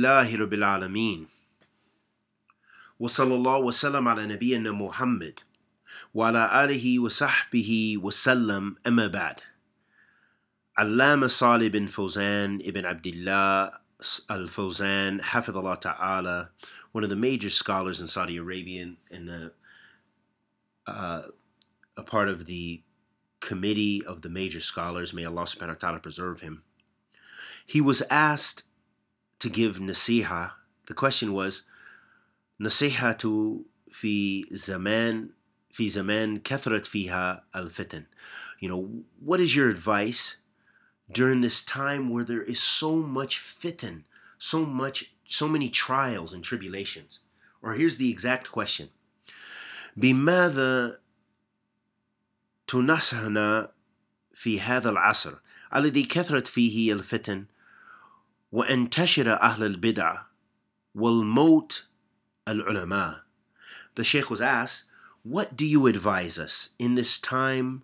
الله رب العالمين وصلى الله وسلم على نبينا محمد وعلى آله وصحبه وسلم أما بعد علامة صالح بن فوزان ibn Abdullah al-Fawzan Hafidullah Ta'ala one of the major scholars in Saudi Arabia and the, uh, a part of the committee of the major scholars may Allah subhanahu wa ta'ala preserve him he was asked to give nasiha. The question was, nasihatu fi zaman fi zaman kathrat fiha al fitan. You know, what is your advice during this time where there is so much fitan, so much, so many trials and tribulations? Or here's the exact question: بماذا تنصحنا في هذا العصر الذي كثرت فيه الفتن وانتشر أهل البدع والموت العلماء. The Sheikh was asked, What do you advise us in this time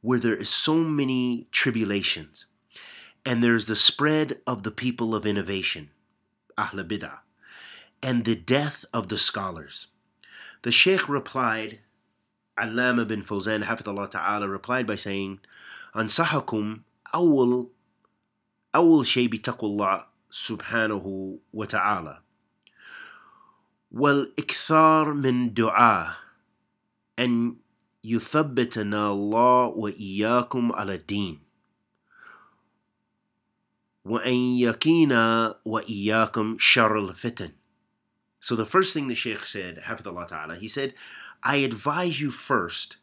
where there is so many tribulations and there's the spread of the people of innovation, Ahl Bid'ah, and the death of the scholars? The Sheikh replied, Allama bin Fawzan, Hafidullah Ta'ala, replied by saying, أنصحكم أول أول شيء بتقوى الله سبحانه وتعالى. والإكثار من دعاء أن يثبتنا الله وإياكم على الدين. وأن يقينا وإياكم شر الفتن. So the first thing the Sheikh said, Hafidullah Ta'ala, he said, I advise you first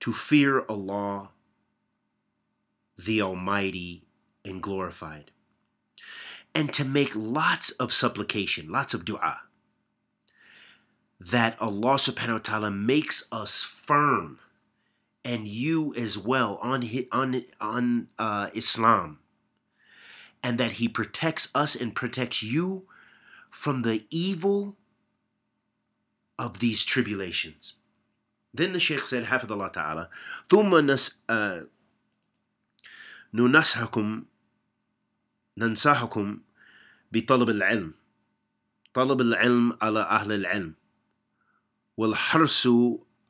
to fear Allah, the Almighty and glorified. And to make lots of supplication, lots of dua. That Allah subhanahu wa ta'ala makes us firm and you as well on, on, on uh, Islam. And that He protects us and protects you from the evil of these tribulations. Then the Shaykh said, Hafidullah Ta'ala, ثم نس, uh, ننصحكم بطلب العلم طلب العلم على أهل العلم والحرص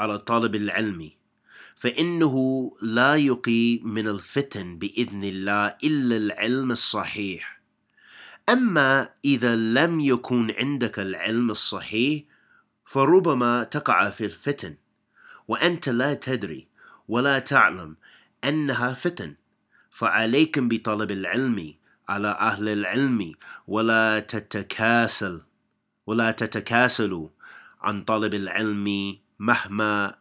على طالب العلم فإنه لا يقي من الفتن بإذن الله إلا العلم الصحيح. أما إذا لم يكن عندك العلم الصحيح فربما تقع في الفتن وأنت لا تدري ولا تعلم أنها فتن فعليكم بطلب العلم على أهل العلم ولا تتكاسل ولا تتكاسلوا عن طلب العلم مهما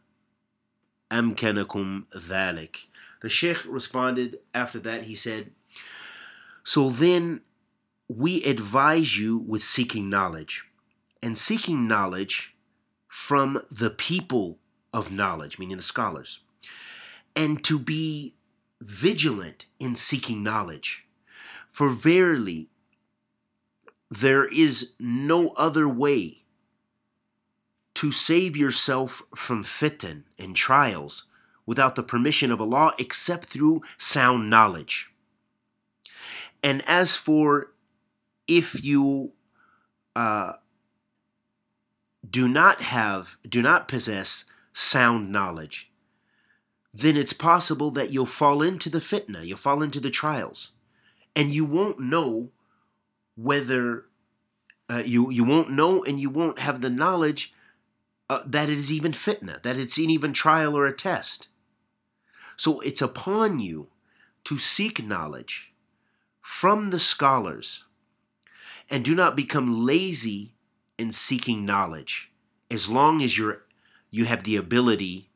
أمكنكم ذلك. The Sheikh responded after that, he said, So then we advise you with seeking knowledge, and seeking knowledge from the people of knowledge, meaning the scholars, and to be vigilant in seeking knowledge. for verily, there is no other way to save yourself from fitan and trials without the permission of Allah except through sound knowledge. And as for if you uh, do not have, do not possess sound knowledge, then it's possible that you'll fall into the fitna, you'll fall into the trials, and you won't know whether uh, you you won't know and you won't have the knowledge uh, that it is even fitna, that it's an even trial or a test. So it's upon you to seek knowledge from the scholars and do not become lazy in seeking knowledge as long as you're you have the ability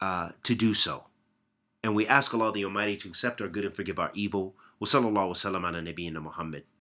uh, to do so. And we ask Allah the Almighty to accept our good and forgive our evil. وصلى الله وسلم على نبينا محمد.